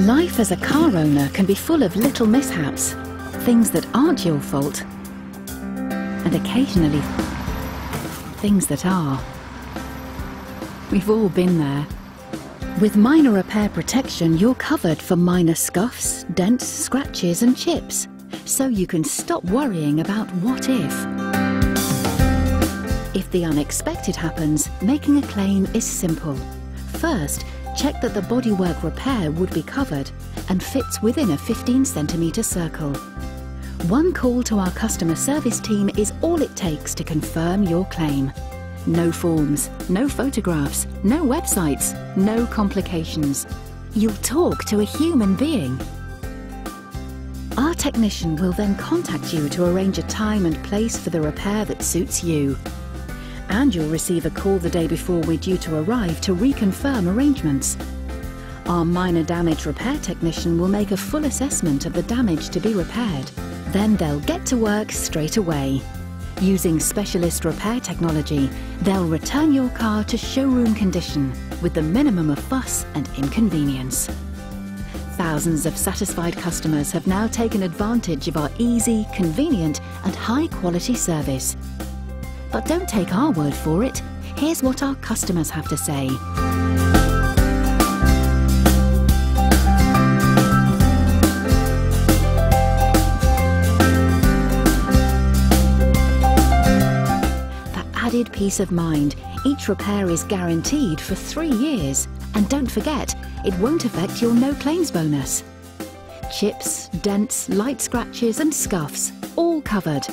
Life as a car owner can be full of little mishaps, things that aren't your fault, and occasionally things that are. We've all been there. With minor repair protection, you're covered for minor scuffs, dents, scratches and chips, so you can stop worrying about what if. If the unexpected happens, making a claim is simple. First, check that the bodywork repair would be covered and fits within a 15 centimetre circle. One call to our customer service team is all it takes to confirm your claim. No forms, no photographs, no websites, no complications. You'll talk to a human being. Our technician will then contact you to arrange a time and place for the repair that suits you. And you'll receive a call the day before we're due to arrive to reconfirm arrangements. Our minor damage repair technician will make a full assessment of the damage to be repaired. Then they'll get to work straight away. Using specialist repair technology, they'll return your car to showroom condition with the minimum of fuss and inconvenience. Thousands of satisfied customers have now taken advantage of our easy, convenient and high quality service. But don't take our word for it. Here's what our customers have to say. added peace of mind. Each repair is guaranteed for three years. And don't forget, it won't affect your no claims bonus. Chips, dents, light scratches and scuffs, all covered.